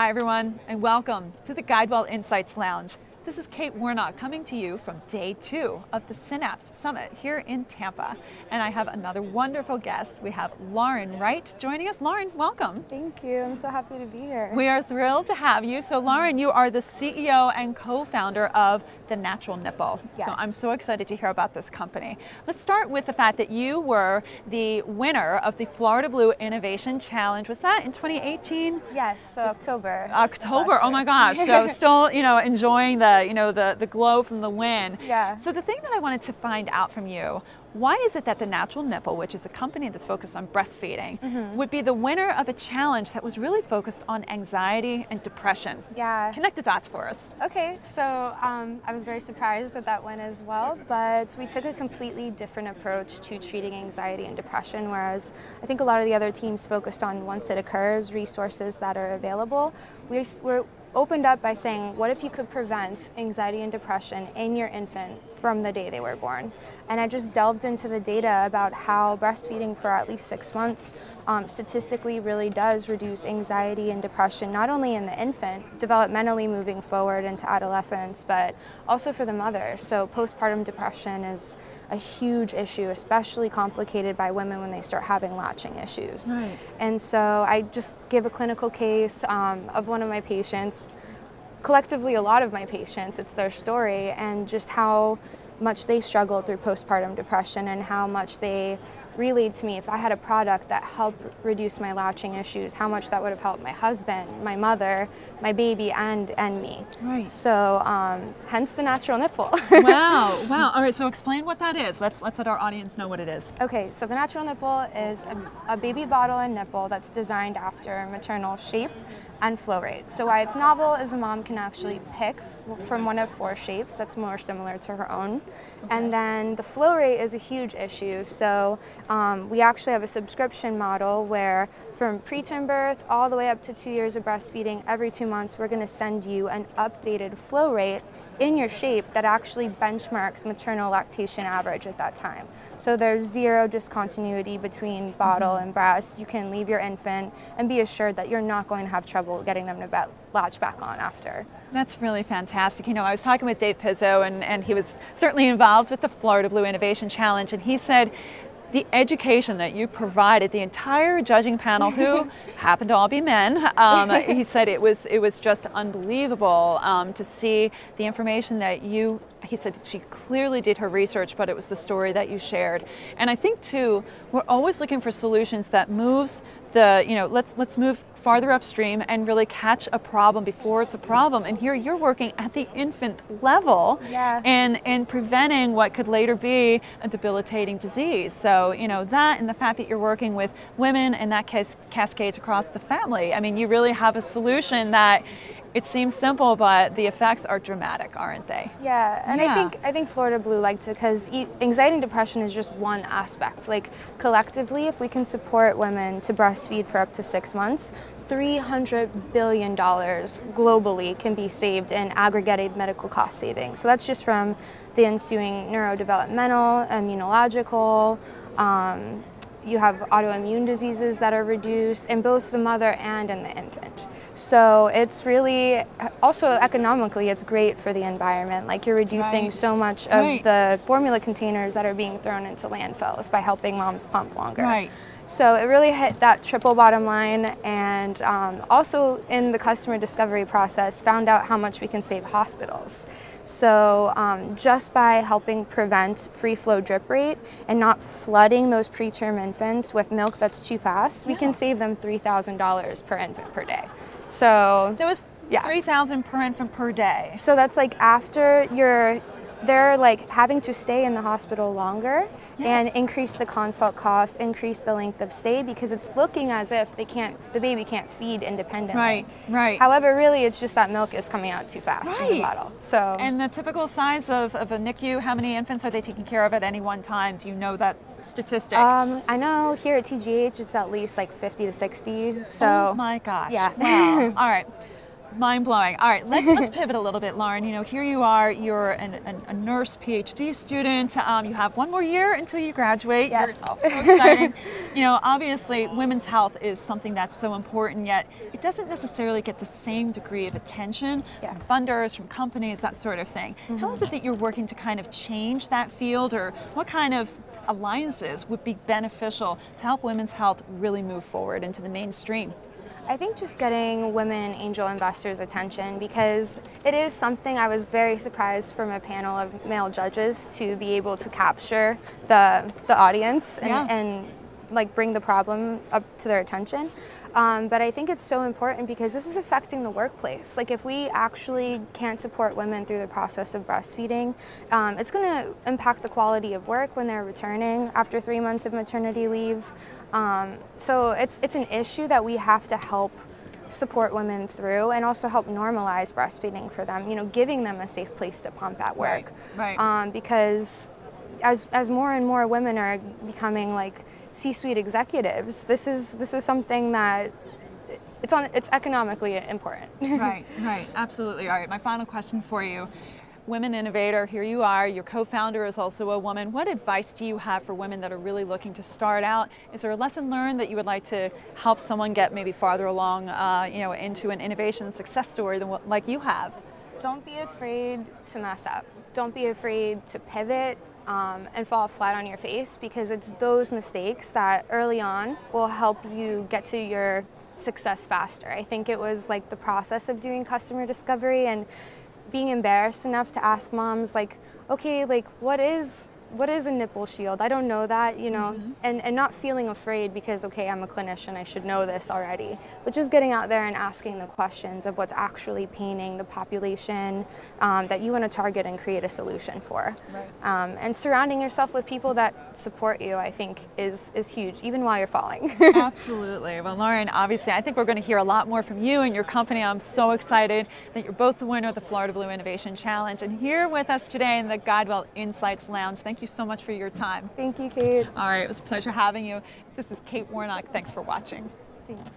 Hi, everyone, and welcome to the GuideWell Insights Lounge. This is Kate Warnock coming to you from day two of the Synapse Summit here in Tampa. And I have another wonderful guest. We have Lauren Wright joining us. Lauren, welcome. Thank you. I'm so happy to be here. We are thrilled to have you. So, Lauren, you are the CEO and co founder of The Natural Nipple. Yes. So, I'm so excited to hear about this company. Let's start with the fact that you were the winner of the Florida Blue Innovation Challenge. Was that in 2018? Yes, so October. October. Oh my gosh. So still, you know, enjoying the, you know, the the glow from the win. Yeah. So the thing that I wanted to find out from you, why is it that the Natural Nipple, which is a company that's focused on breastfeeding, Mm-hmm. would be the winner of a challenge that was really focused on anxiety and depression? Yeah. Connect the dots for us. Okay, so um, I was very surprised at that win as well, but we took a completely different approach to treating anxiety and depression, whereas I think a lot of the other teams focused on once it occurs, resources that are available. We were opened up by saying, what if you could prevent anxiety and depression in your infant from the day they were born? And I just delved into the data about how breastfeeding for at least six months um, statistically really does reduce anxiety and depression, not only in the infant, developmentally moving forward into adolescence, but also for the mother. So postpartum depression is a huge issue, especially complicated by women when they start having latching issues. Right. And so I just give a clinical case um, of one of my patients, collectively a lot of my patients, it's their story, and just how much they struggle through postpartum depression and how much they relayed to me if I had a product that helped reduce my latching issues, how much that would have helped my husband, my mother, my baby, and and me. Right. So, um, hence the natural nipple. wow. Wow. All right. So explain what that is. Let's let's let our audience know what it is. Okay, so the natural nipple is a, a baby bottle and nipple that's designed after maternal shape and flow rate. So why it's novel is a mom can actually pick from one of four shapes that's more similar to her own. And then the flow rate is a huge issue. So um, we actually have a subscription model where from preterm birth all the way up to two years of breastfeeding, every two months we're gonna send you an updated flow rate in your shape that actually benchmarks maternal lactation average at that time. So there's zero discontinuity between bottle and breast. You can leave your infant and be assured that you're not going to have trouble getting them to latch back on after. That's really fantastic. You know, I was talking with Dave Pizzo, and, and he was certainly involved with the Florida Blue Innovation Challenge, and he said the education that you provided the entire judging panel, who happened to all be men, um, he said it was it was just unbelievable um, to see the information that you. He said she clearly did her research, but it was the story that you shared. And I think too, we're always looking for solutions that moves the you know let's let's move farther upstream and really catch a problem before it's a problem. And here you're working at the infant level Yeah. and and preventing what could later be a debilitating disease. So you know that and the fact that you're working with women and that cas- cascades across the family. I mean you really have a solution that it seems simple but the effects are dramatic aren't they Yeah, and Yeah. I think I think Florida Blue liked it because anxiety and depression is just one aspect. Like collectively, if we can support women to breastfeed for up to six months, three hundred billion dollars globally can be saved in aggregated medical cost savings. So that's just from the ensuing neurodevelopmental, immunological. Um, you have autoimmune diseases that are reduced in both the mother and in the infant. So it's really also economically it's great for the environment. Like you're reducing Right. so much of Right. the formula containers that are being thrown into landfills by helping moms pump longer. Right. So it really hit that triple bottom line, and um, also in the customer discovery process, found out how much we can save hospitals. So um, just by helping prevent free flow drip rate and not flooding those preterm infants with milk that's too fast, we can save them three thousand dollars per infant per day. So there was Yeah. 3000 per infant per day so that's like after you're they're like having to stay in the hospital longer and increase the consult cost, increase the length of stay because it's looking as if they can't the baby can't feed independently. Right, right. However, really it's just that milk is coming out too fast in the bottle. So And the typical size of, of a NICU, how many infants are they taking care of at any one time? Do you know that statistic? um, I know here at TGH it's at least like 50 to 60. So oh my gosh. Yeah. Wow. All right. Mind blowing. All right, let's let's pivot a little bit, Lauren. You know, here you are. You're an, an, a nurse PhD student. Um, you have one more year until you graduate. Yes. Oh, so exciting. you know, obviously, women's health is something that's so important. Yet it doesn't necessarily get the same degree of attention Yeah. from funders, from companies, that sort of thing. How is it that you're working to kind of change that field, or what kind of alliances would be beneficial to help women's health really move forward into the mainstream? I think just getting women angel investors' attention because it is something I was very surprised from a panel of male judges to be able to capture the the audience and, Yeah. and like bring the problem up to their attention. Um, but I think it's so important because this is affecting the workplace. Like if we actually can't support women through the process of breastfeeding, um, it's going to impact the quality of work when they're returning after three months of maternity leave. Um, so it's it's an issue that we have to help support women through and also help normalize breastfeeding for them. You know, giving them a safe place to pump at Right, work. right. Um, because as as more and more women are becoming like C-suite executives, this is this is something that it's on it's economically important. right, right, absolutely. All right, my final question for you. Women innovator, here you are. Your co founder is also a woman. What advice do you have for women that are really looking to start out? Is there a lesson learned that you would like to help someone get maybe farther along, uh, you know, into an innovation success story than what, like you have? Don't be afraid to mess up. Don't be afraid to pivot um, and fall flat on your face because it's those mistakes that early on will help you get to your success faster. I think it was like the process of doing customer discovery and being embarrassed enough to ask moms like, okay, like what is what is a nipple shield? I don't know that, you know, and, and not feeling afraid because, okay, I'm a clinician, I should know this already, but just getting out there and asking the questions of what's actually paining the population um, that you want to target and create a solution for. Right. Um, and surrounding yourself with people that support you, I think, is, is huge, even while you're falling. Absolutely. Well, Lauren, obviously, I think we're going to hear a lot more from you and your company. I'm so excited that you're both the winner of the Florida Blue Innovation Challenge and here with us today in the Guidewell Insights Lounge. Thank you so much for your time. Thank you, Kate. All right, it was a pleasure having you. This is Kate Warnock. Thanks for watching. Thanks.